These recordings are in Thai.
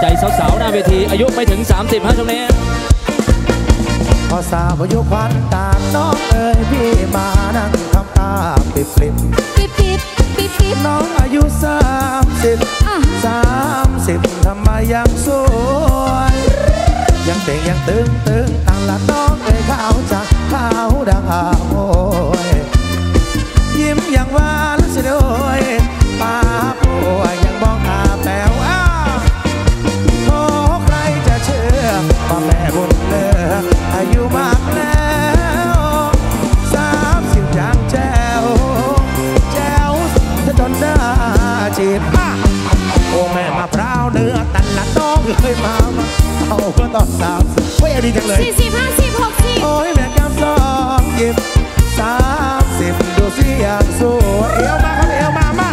ใจสาวๆหน้าเวทีอายุไม่ถึง 30ฮะตรงนี้พอสาวอายุควันตามน้องเอ๋ยพี่มานั่งทำตาปิบปริบปิ๊บปิ๊บปิ๊บปิ๊บน้องอายุสามสิบอะสามสิบทำไมยังสวยยังเต่งยังตึงตึงตั้งละน้องเอ๋ยขาวจากขาวดังอาโอยยิ้มอย่างหวานเสียด้วย เคยมามาเอาเพื่อตอนสามสิบเฮ้ยดีจังเลยสี่สิบห้าสิบหกสิบโอ้ยแม่แก้มสองหยิบสามสิบดูสิอย่างสวยเอวมาครับเอวมามา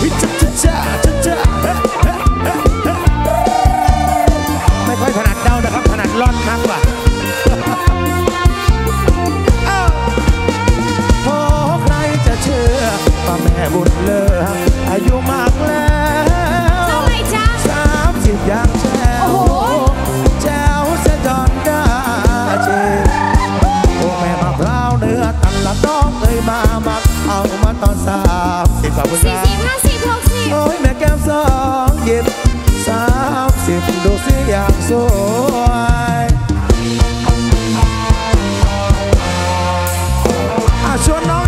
ฮิจ้าจ้าจ้าจ้าเฮ้เฮ้เฮ้เฮ้ไม่ค่อยถนัดเดานะครับถนัดล่อนมากกว่าเอ้าโอ้ใครจะเชื่อว่าแม่บุญเลิกอายุมากแล้ว อามาตอนสามสิบกว่าสี่สิบห้าสิบหกสิบโอ้ยแม่แก้มสองหยิบสามสิบดูสิอย่างสวยอะชวนน้อง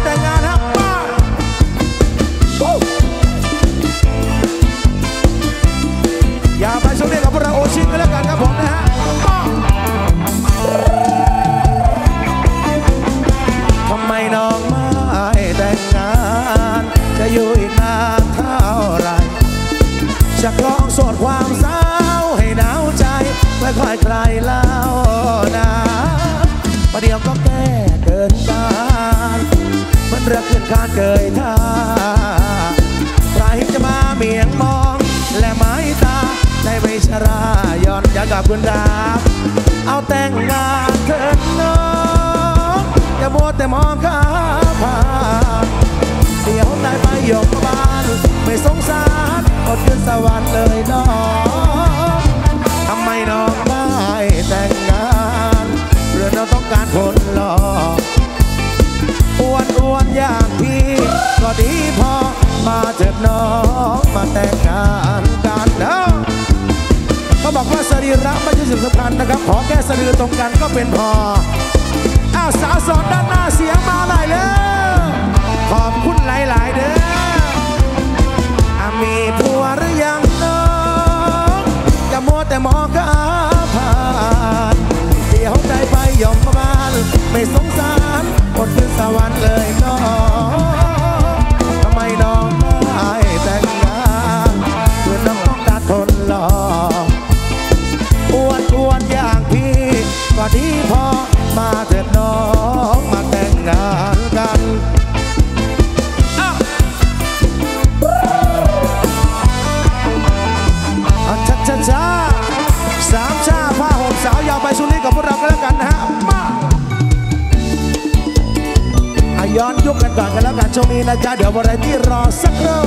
ช่วงนี้นะจ๊ะเดี๋ยววันไรที่รอสักครู่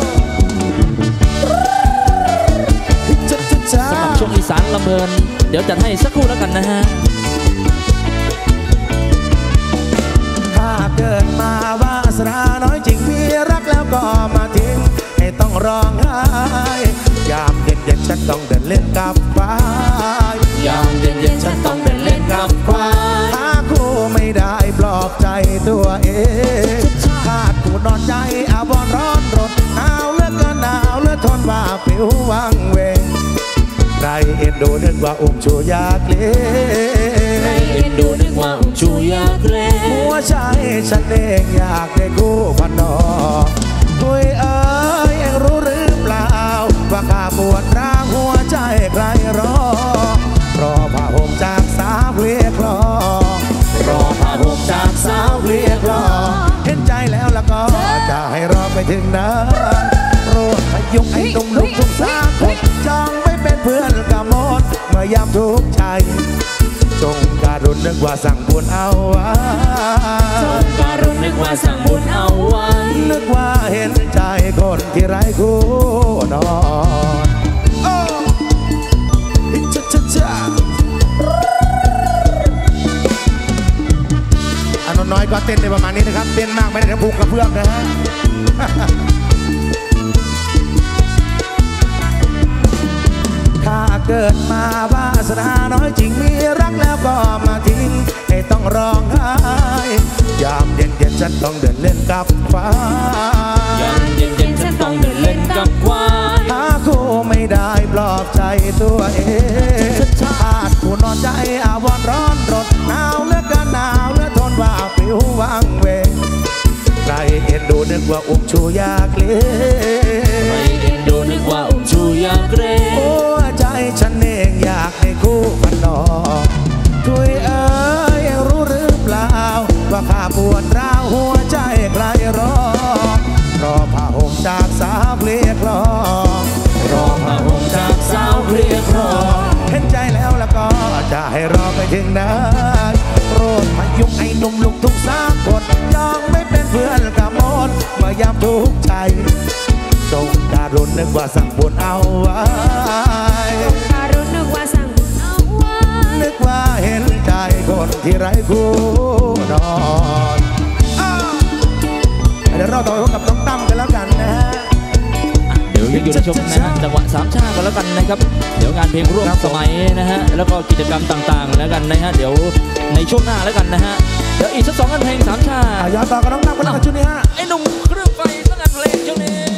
ช้าช้าช้าสำหรับช่วงอีสานลำเพลิน เดี๋ยวจัดให้สักครู่แล้วกันนะฮะ ถ้าเกิดมาวาสนาน้อยจริงพี่รักแล้วก็มาทิ้ง ให้ต้องร้องไห้ยามเย็นเย็นๆฉันต้องเดินเล่นกับควายยามเย็นๆฉันต้องเดินเล่นกับควายหาคู่ ไม่ได้ปลอบใจตัวเองขาดคู่นอนใจอาบอนร้อนรนหนาวเหลือเกินหนาวเหลือทนว่าผิววังเวงใครเอ็นดูนึกว่าอุ้มชูอยากเล่ใครนเอ็นดูนึกว่าชูอยากเล่หัวใจฉันเองอยากได้คู่พันนอคุยเอ้ยเองรู้หรือเปล่าว่าข้าปวดร้าวหัวใจใครรอรอ จากสาวเรียกรอเห็นใจแล้วแล้วก็จะให้รอไปถึงนั้นโปรดพยุงไอ้หนุ่มลูกทุกสาคนจองไม่เป็นเพื่อนกับมดเมื่อยามทุกข์ใจจงการุณนึกว่าสั่งบุญเอาไว้จนการุณนึกว่าสั่งบุญเอาไว้นึกว่าเห็นใจคนที่ไร้คู่นอน โอ้ต้นในประมาณนี้นะครับ เต้นมากไม่ได้ทั้งพุกกระเพื่อมนะฮะถ้าเกิดมาว่าสนาน้อยจริงมีรักแล้วก็มาทิ้งให้ต้องร้องไห้ยามเย็นเย็นๆฉันต้องเดินเล่นกับฟ้ายามเย็นๆฉันต้องเดินเล่นกับควายหาคู่ไม่ได้ปลอบใจตัวเองชาติผู้นอนใจอาวรณ์ร้อนรนหนาวเหลือเกันหนาว เหลือทนว่าปลิววางเวงใครเอ็นดูนึกว่าอุ้มชูอยากเลี้ยไม่งเอ็นดูนึกว่าอุ้มชูอยากเกรงหัวใจฉันเองอยากให้คู่พันนอกทุยเอ๋ยรู้หรือเปล่า ว่าข้าปวดร้าวหัวใจใครรอรอผ้าห่มจากสาวเกลียกลองรอผ้าห่มจากสาวเกลียกลองเห็นใจแล้วแล้วก็จะให้รอไปถึงนั้นโปรดพ ยุงไอ้หนุ่มลูกทุ่งสามคนยอมไม่เป็นเพื่อนกับมนเมื่อยามทุกข์ใจจงการุณนึกว่าสั่งบุญเอาไว้การุณนึกว่าสั่งบุญเอาไว้ นึกว่าเห็นใจคนที่ไร้คู่นอนอ้าวเดี๋ยวเราต่อไปพบกับน้องตั้มกันแล้วกันนะฮะ เดี๋ยวอยู่ในชมนะฮะจังหวะสามชาติกันแล้วกันนะครับ เดี๋ยวงานเพลงร่วมครับผมสมัยนะฮะแล้วก็กิจกรรมต่างๆแล้วกันนะฮะเดี๋ยวในช่วงหน้าแล้วกันนะฮะเดี๋ยวอีกสักสองงานเพลงสามชาติอะย้อนต่อกับน้องตั้มกันแล้วกันชุดนี้ฮะไอ้หนุ่มเครื่องไฟสักงานเพลงช่วงนี้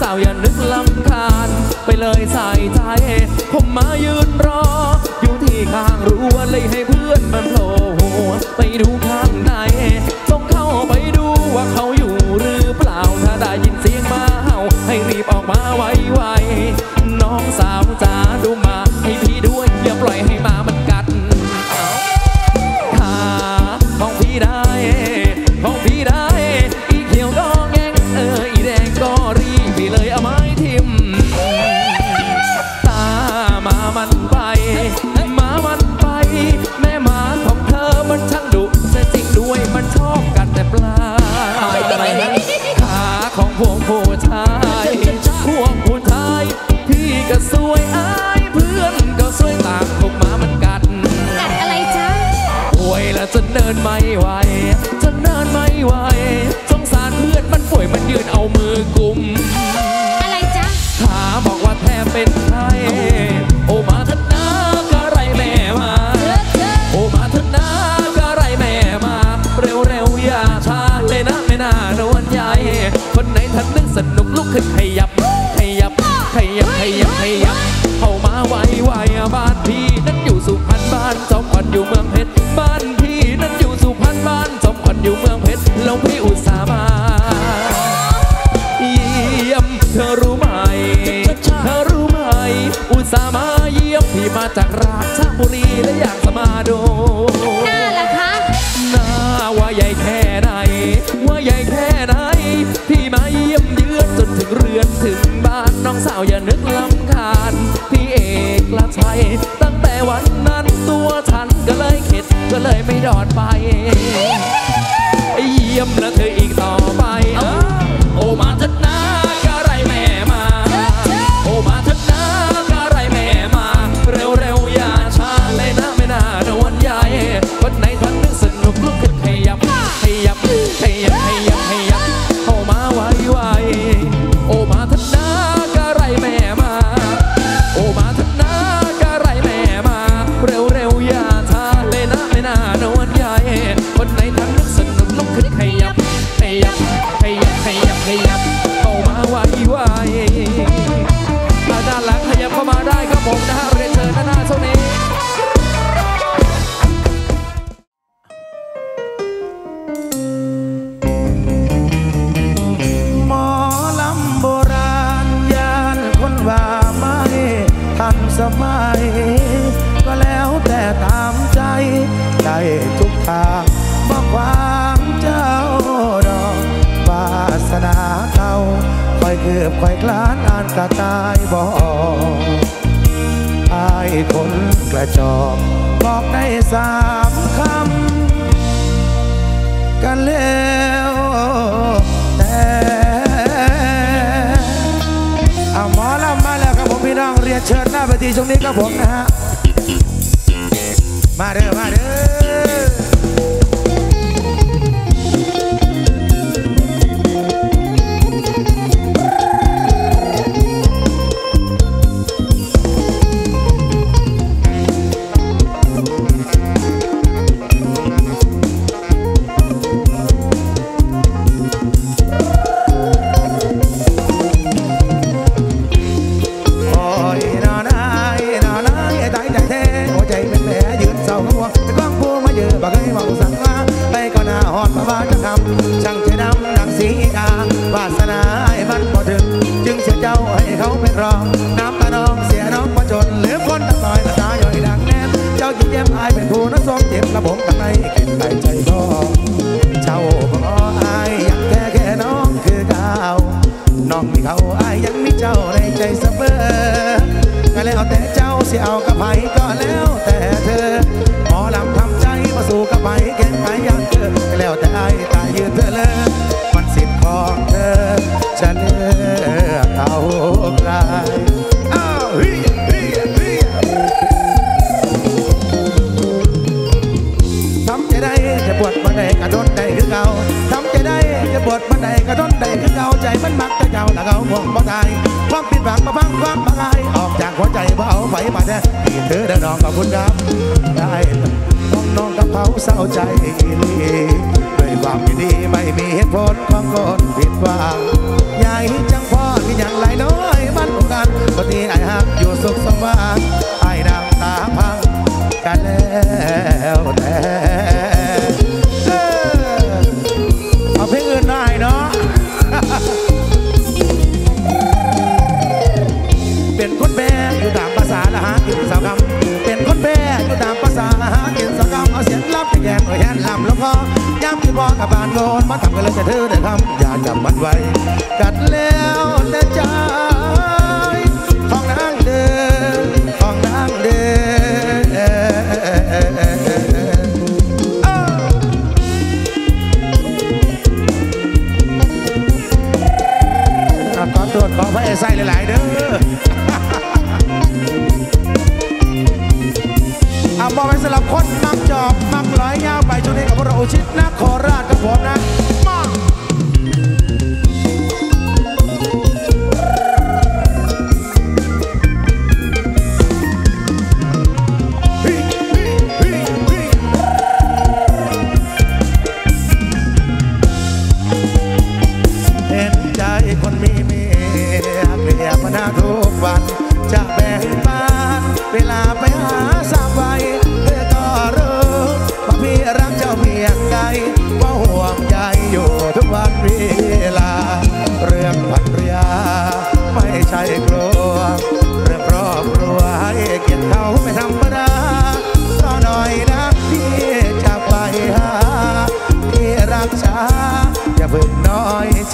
สาวอย่านึกลำคาญ ไปเลยใส่ใจ ผมมายืนรอ อยู่ที่ข้างรั้วเลยให้เพื่อนมันโผล่ไปดูข้างใน You're mưa ก็เลยไม่รอดไป เยี่ยมแล้วเธออีกต่อไป นี้ครับผมนะฮะ มาเด้อ มาเด้อ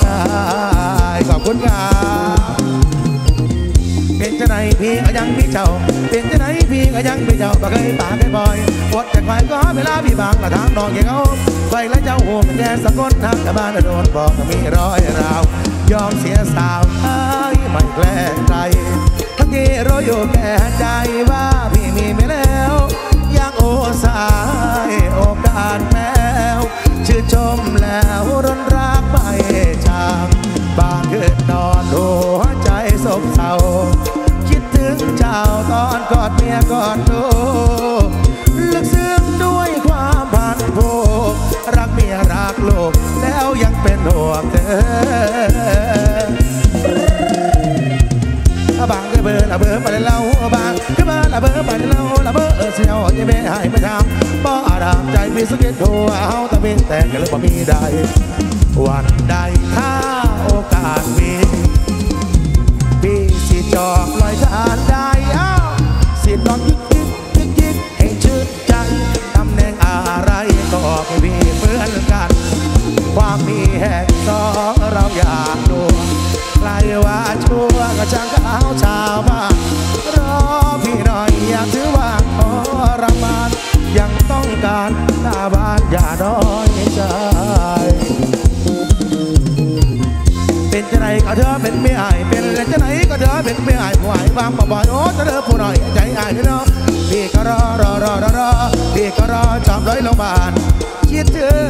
ชายขอบคุณครับเป็นจะไหนพี่ก็ยังมีเจ้า เป็นจะไหนพี่ก็ยังมีเจ้าบ่เคยปากเคยบ่อยอดแต่ควายก็เวลาพี่บางกระทางน้องอย่างเขาไฟและเจ้าห่วงแดนสะกดทางแต่บ้านโดนบอกมีร้อยราวยอมเสียสาวเอ้ยไม่แกล้งใครทั้งที่รู้อยู่แก่ใจว่าพี่มีไม่แล้วยังโอสายโอกาสแมวชื่นชมแล้วร้นรักไม่จางบางคืนนอนหัวใจสบเศร้าคิดถึงเจ้าตอนกอดเมียกอดลูกลึกซึ้งด้วยความพันผูกรักเมียรักลูกแล้วยังเป็นห่วงเธอบางก็เบอร์ละเบอร์ไปเล่าบางก็เบอร์ละเบอร์ไปเล่าละเบอร์เสียวจะไม่ให้ไม่ทำบ่อาดามใจมีสกเก็ตหัวเอาแต่เป็นแต่กันเลยบ่มีใด วันใดถ้าโอกาสมีพี่สิจอกลอยทานได้เอ้าสิลองยิกยิกยิกยิกให้ชื่นใจตำแหน่งอะไรก็ไม่มีเหมือนกัน ความมีแห่งสองเราอยากดูใครว่าชั่วก็ช่างเขาชาวบ้านรอพี่หน่อยอยากถือว่าขอรางวัลยังต้องการหน้าบ้านอย่าน้อยใจ จะไหนก็เธอเป็นไม่อายเป็นจะไหนก็เธอเป็นไม่อายผู้อายฟังบ่อยโอ้จะเธอผู้หน่อยใจอายเน้อพี่ก็รอรอรอรอพี่ก็รอจอมร้อยลงพยาบานคิดถึง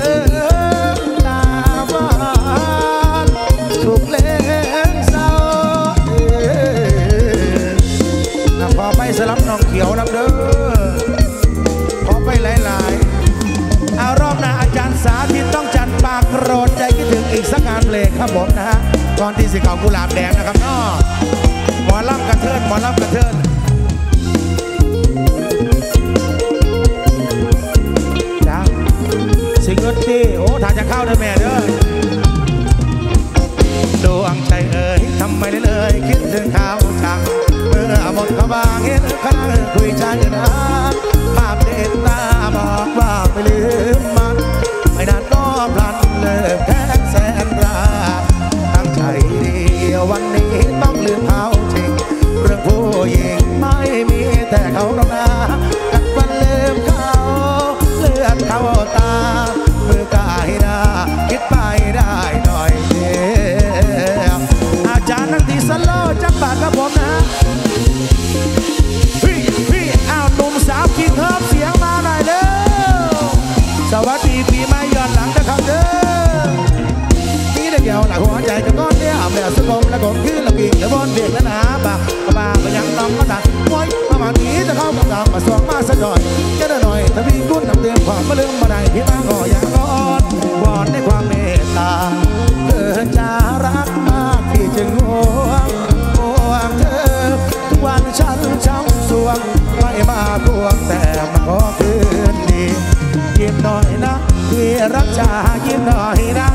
ยิ้มหน่อยนะ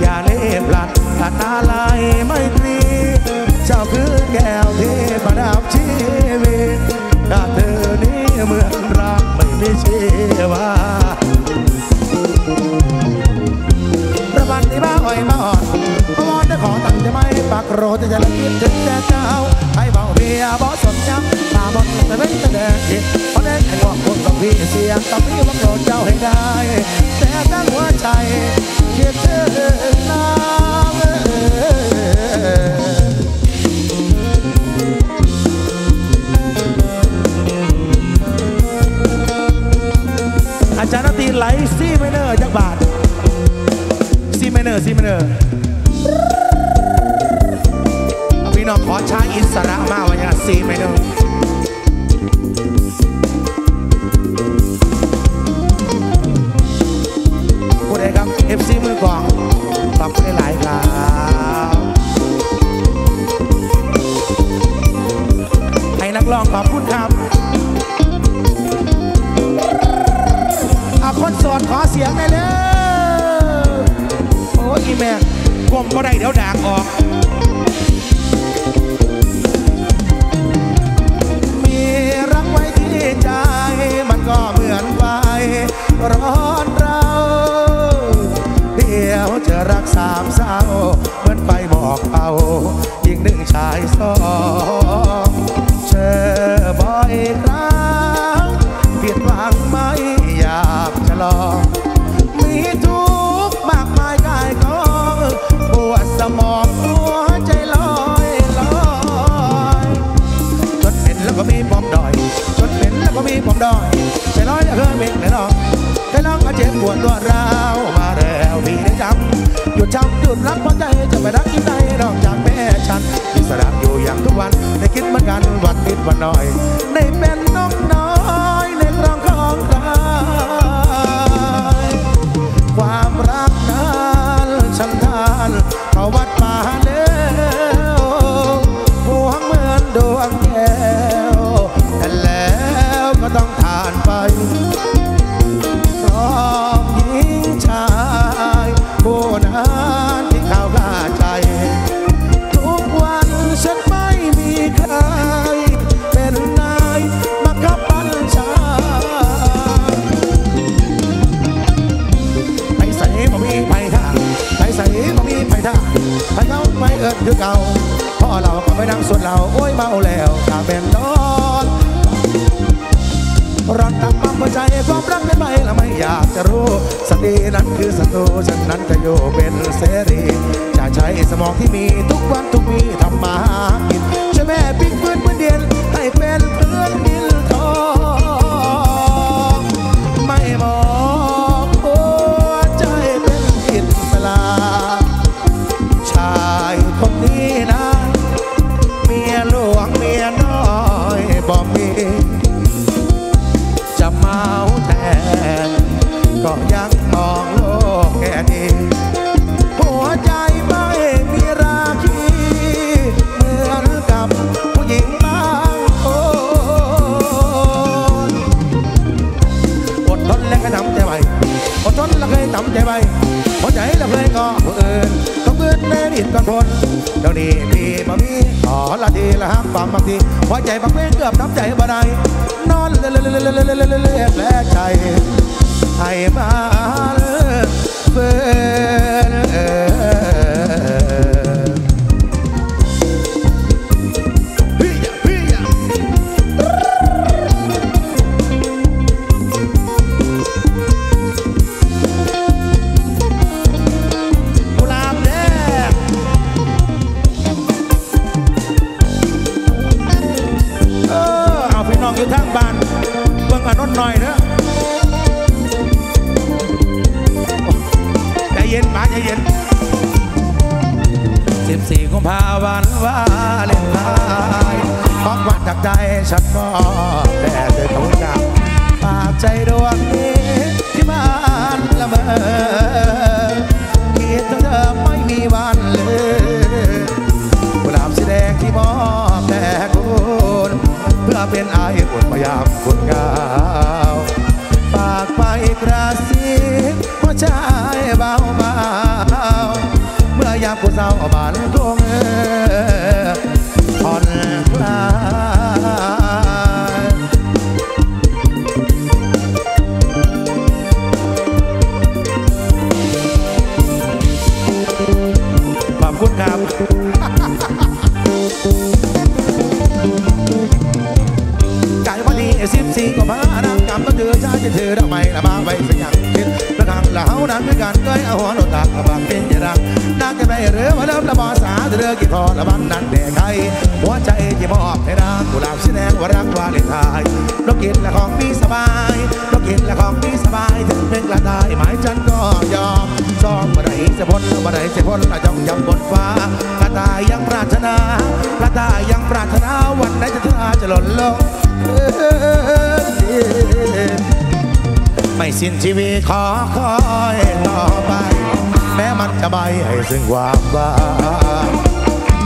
อย่าเล่พลัดพลัดนาลายไม่ตรี เจ้าคือแก้วเทประดับชีวิตกาเธอนี้เหมือนรักไม่มีชีวาประบันที่บ้าอ่อยมาอ่อนวอนจะขอตังจะไม่ปากโรจะจะละเกียดจะจะเจ้าให้เบาเบียบอสนย้ำตาบอดจะไม่แสดงจิตเพราะแน่ใจวอกคนต้องพี่เสียงต้องพี่วังโดเจ้าให้ได้ อาจารย์นตีไลซี่ไมเนอร์จักบาทซี่ไมเนอร์ซี่ไมเนอร์พี่น้องขอช้างอิสระมากวันนี้ซี่ไมเนอร์ ให้นักร้องขอบคุครัอาคนสอนขอเสียงหน่อยเวโอ้ยแม่ก้มได้เดี๋ยวด่างออก มีรักไว้ที่ใจ มันก็เหมือนไฟร้อนรา จะรักสามสาวเหมือนไปบอกเอา อีงหนึ่งชายสอง กพอใจจะไปรักที่ใดนอกจากแม่ฉันอิสระอยู่อย่างทุกวันได้คิดเหมือนกันวันคิดวันน้อย ในเป็นนกน้อย เมาแล้วถ้าแป็นนอนรักตั้งมั่นใจความรักไม่ไหวและไม่อยากจะรู้สตินั้นคือสตูฉันนั้นจะโยเป็นเสรีจะใช้สมองที่มีทุกวันทุกมีทำมาหากินใช่แม่ปิ้งฟืนเปืนเดียนให้เป็นเพื่อนดินทอง hoa chạy mà quen gặp đắm chạy bờ này ยามกูเศร้าบานดงผ่อนคลายขอบคุณครับใจวันนี้สิบสี่ก็มาดังกำก็เจอชาจะเธอทำไมละบ้าไปสักอย่างคิดระคังละเฮานั้นด้วยกันก็เอาหัวโดนตากบางเป็นจะรัง ไดเรือมาเริ่มละบอสาเรือกี่พอระบังนั้นแด่ใครหัวใจที่มอบให้รักกุหลาบสีแดงว่ารักวาเลนไทน์นกกินละของพี่สบายนกกินละของพี่สบายถึงเพลงละตายหมายจันก็ยอมซองมาไรจะพ้นมาไรจะพ้นละจ้องยำบนฟ้ากระตายยังปรารถนาละตายยังปรารถนาวันไหนจะทาจะหล่นลงไม่สิ้นชีวิตขอคอยต่อไป แม้มันจะใบให้ซึ่งความว่า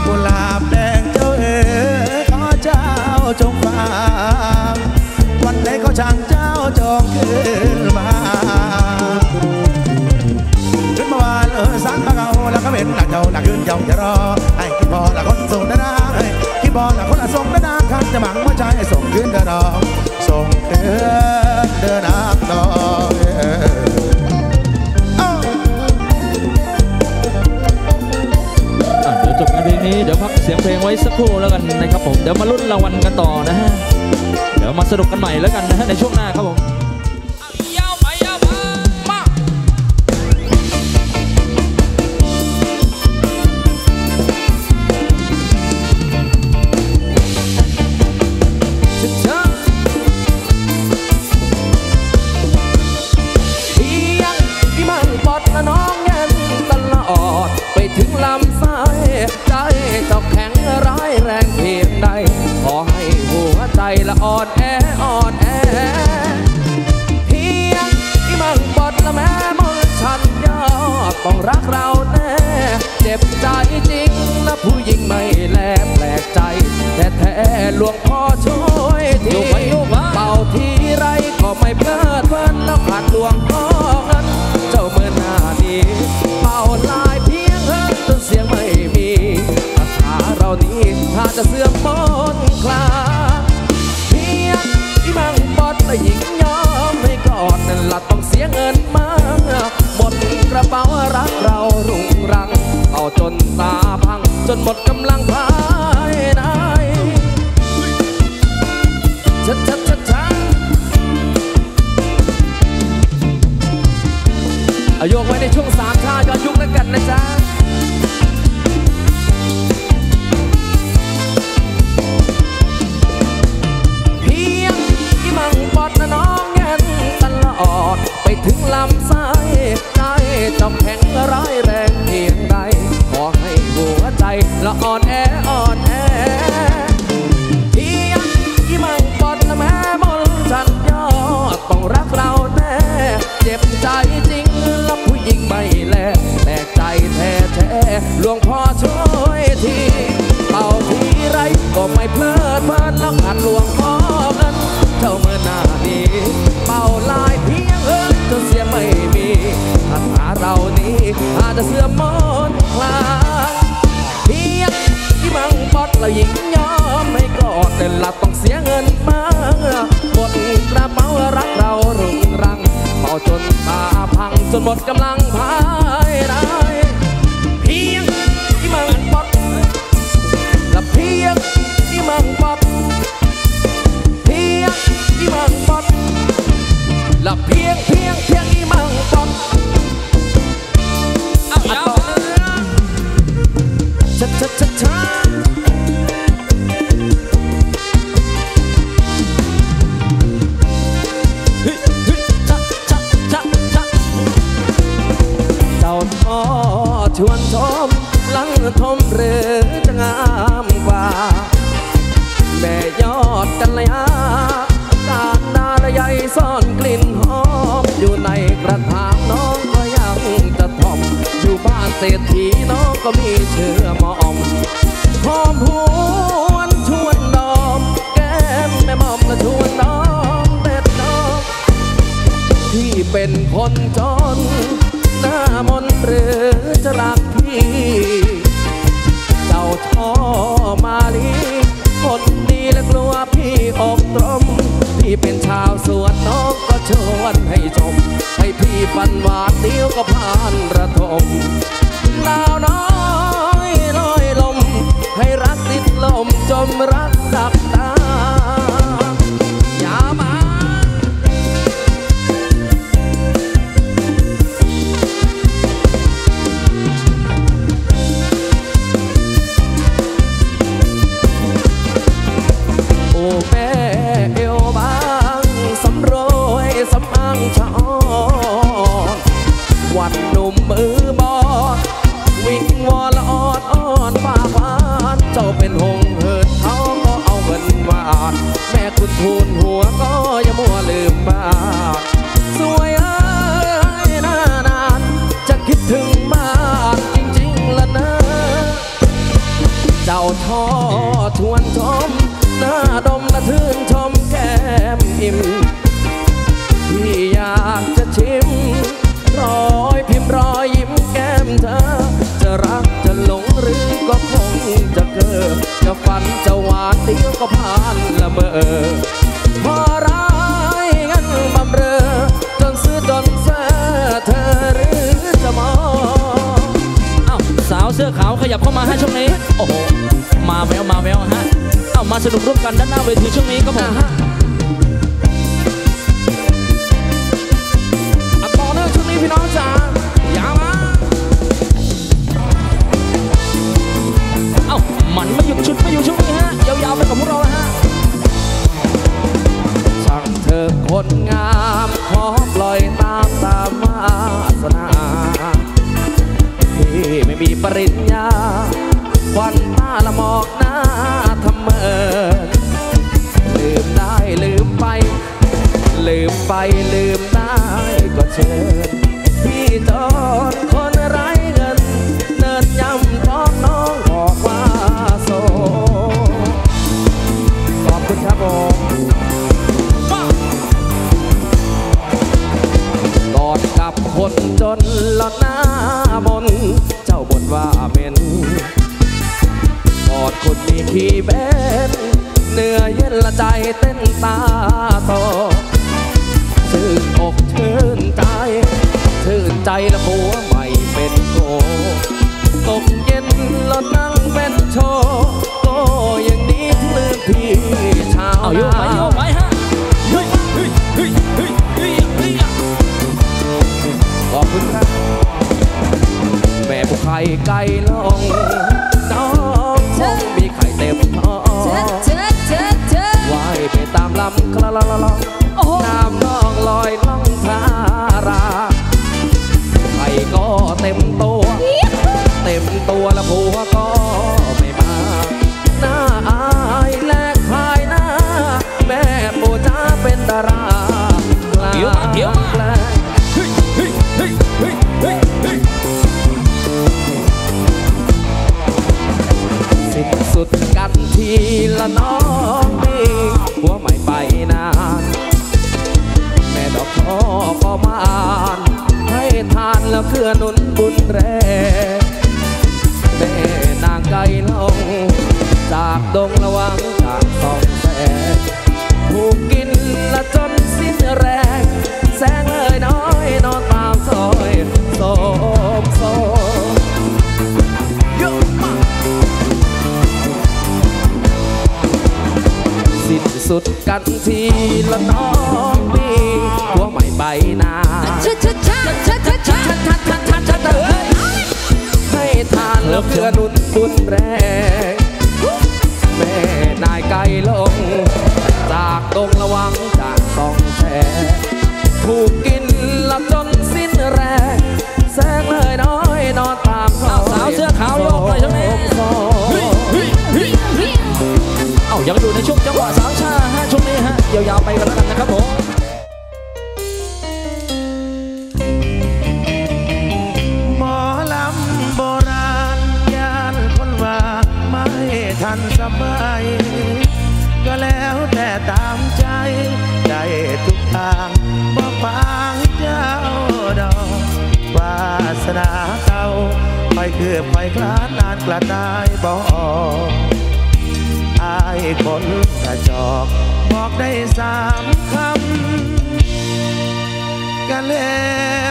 กุหลาบแดงเจ้าเอ๋ขอเจ้าจงฟังวันไหนเขาช่างเจ้าจงขึ้นมาขึ้นมาวานเออสังเขาแล้วก็เป็นหนักเจ้าหนักยืนยองจะรอให้คิดพอละคนส่งนะนะคิดพอละคนละส่งนะนาข้าจะหมังว่าใจส่งขึ้นเดินออกส่งขึ้นเดินออกน้อย จบกานเพลงนี้เดี๋ยวพักเสียงเพลงไว้สักครู่แล้วกันนะครับผมเดี๋ยวมาลุ้นรางวัลกันต่อนะฮะเดี๋ยวมาสรุปกันใหม่แล้วกันนะฮะในช่วงหน้าครับผม กำลัง uma คนมีขี้เบนเหนื่อยเย็นละใจเต้นตาโตชื่นอกชื่นใจ ชื่นใจละผัวใหม่เป็นโกตกเย็นละนั่งเป็นโชก็อยังดีที่ลืมพี่ชาวเอาโยกไปโยกไปฮะเฮ้ยเฮ้ยเฮ้ยเฮ้ยเฮ้ยขอบคุณครับแม่ผู้ไข่ไก่ลง ตามลำคลาลาลาลาโอ้โหน้ำน้องลอยล่องทาราไข่ก็เต็มตัว เต็มตัวแล้วผัวก็ไม่มาหน้าอายแลกภายหน้า แม่ปู่จ้าเป็นดาราแปลงเดี๋ยวมาเดี๋ยวมาแปลงเฮ้ยเฮ้ยเฮ้ยเฮ้ยเฮ้ยเฮ้ยสิ้นสุดกันทีละน้อง เพื่อนุนบุญแรงแม่นางไก่ลงจากดงระวังจากสองแสงถูกกินละจนสิ้นแรง แสงเอ่ยน้อยนอนตามซอยโสมโสมเยอะมากสิ้นสุดกันทีละน้องมี ใบหน้าให้ทานแล้วเพื่อนุนบุญแรงแม่นายไก่ลง จากดงระวังจากสองแสถูกกินละจนสิ้นแรงแสงเลยน้อยนอนตามซอยสาวเสื้อขาวโยกหน่อยช่วงนี้โสมเอ้ายังอยู่ในช่วงจังหวะสาวชาฮะช่วงนี้ฮะยาวๆไปกันแล้วกันนะครับผม ทันสมัยก็แล้วแต่ตามใจได้ทุกทางบ่ฟังเจ้าดอกวาสนาเก่าไปเกือไปคลานนานกระตายบ่อายคนกระจอกบอกได้สามคำกันแล้ว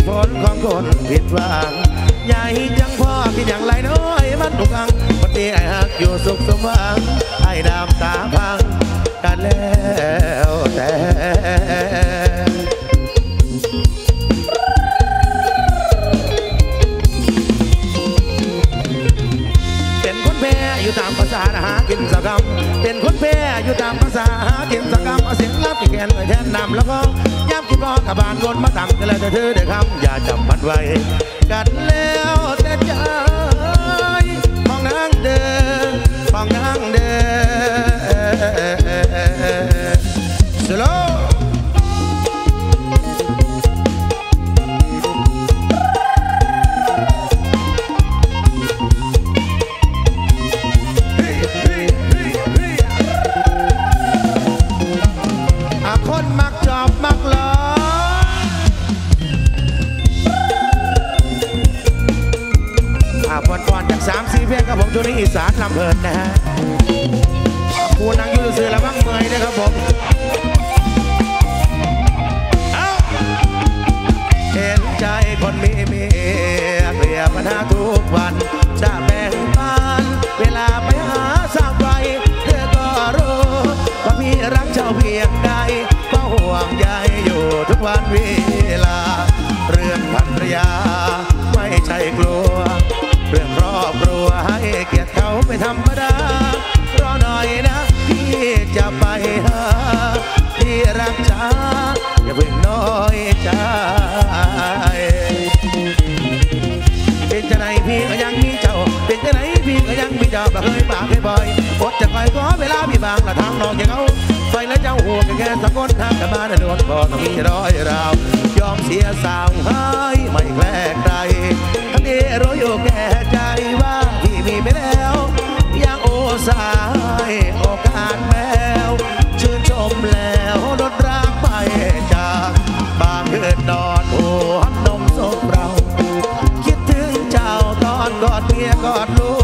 ตุผลของคนผิดหวังใหญ่จังพ่อคิดอย่างไรน้อยมันทุกังวันนี้ไอ้หักอยู่สุขสมหวังไอ้ดำตาพังกันแล้วแต่ กินสกรรมเป็นคนแพ้อยู่ตามภาษาหากินสกรรมเอาเสียงรับที่แกนไว้แทนนำแล้วก็ย้ำคิดว่ากับบานคนมาต่ำกันแล้วแต่เธอได้คำอย่าจำมันไว้ กันแล้วแต่ใจของนางเดินของนางเดิน ช่วงนี้อีสานลำเพลินนะฮะคูนังอยูซื่อๆระวังเมยนะครับผมเอาเห็นใจคนมีเมียเปรียปัญหาทุกวันจะ อย่าเพิ่งน้อยใจเป็นจะไหนพี่ก็ยังมีเจ้า เป็นจะไหนพี่ก็ยังมีเจ้าบ่เคยปากเคยบ่อยอดจะคอยก็เวลาพี่บางละทางนอกอย่างเขาไฟและเจ้าหัวแค่สะกดทางแต่มาในดวงบ่ต้องมีร้อยราวยอมเสียสาวให้ไม่แกล้งใครทั้งที่รู้อยู่แก่ใจว่าพี่มีไปแล้วยังโอสายโอกาสแมวชื่นชมแล้วลดราางเกิดนอนหัวนมศพเรา คิดถึงเจ้าตอนกอดเมียกอดลู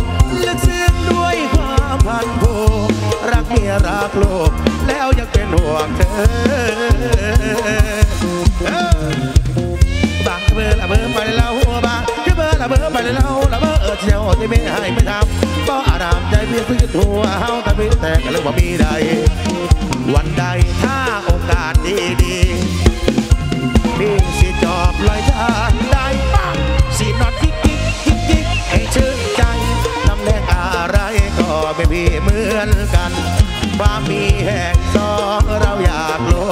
กลึกซึ้งด้วยความพันผูกรักเมียรักลูกแล้วยังเป็นห่วงเธอบางเบอร์ละเบอร์ไปแล้วหัวบางเบอร์ละเบอร์ไปแล้วละเบอร์เออเที่ยวที่ไม่ให้ไม่ทำก็อารามใจเพียงคือทัวเฮาแต่ไม่แต่กันเลยว่ามีใดวันใดถ้าโอกาสดี ๆพี่สิจอบลอยทางได้ป้าสีนอดที่กิ๊กกิ๊กกิ๊กให้ชื่นใจตำแหน่งอะไรก็ไม่มีเหมือนกันความมีแห่งสองเราอยากรู้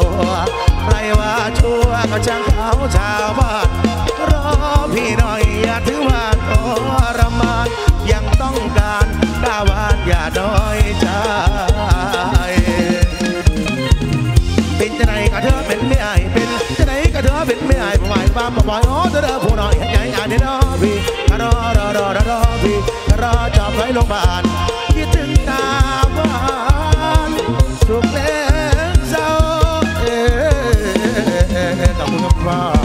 ใครว่าชั่วก็ช่างเขาชาวบ้าน โรงพยาบาลคิดถึงตาหวานสุขเล็กเจ้าเอ้ขอบคุณครับ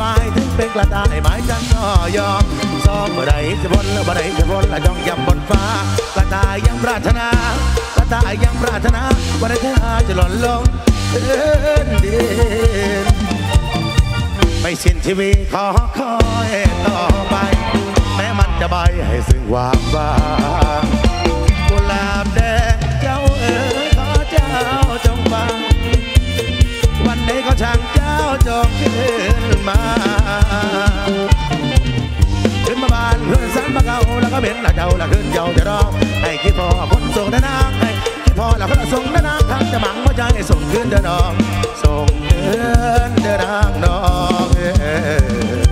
บายถึงเป็นกระต่ายไม้จันทร์ยอมซ้อมบ่ได้จะบนบ่ได้จะบนละจ้องยำบนฟ้ากระต่ายยังปรารถนากระต่ายยังปรารถนาวันเธอจะหล่นลงเดินเดินไม่สิ้นชีวิตขอคอยต่อไป แม้มันจะใบให้ซึ่งความว่างกุหลาบแดงเจ้าเอ๋ยขอเจ้าจงฟัง ไหนก็ช่างเจ้าจงขึ้นมาขึ้นมาบานขึ้นสันมาเก่าแล้วก็เหม็นหนักเก่าแล้วขึ้นเก่าจะรอให้คิดพอพ้นส่งนะนางให้คิดพอแล้วก็ส่งนะนานทางจะหมังว่าใจส่งขึ้นเดินน้องส่งเดินเดินนางนอง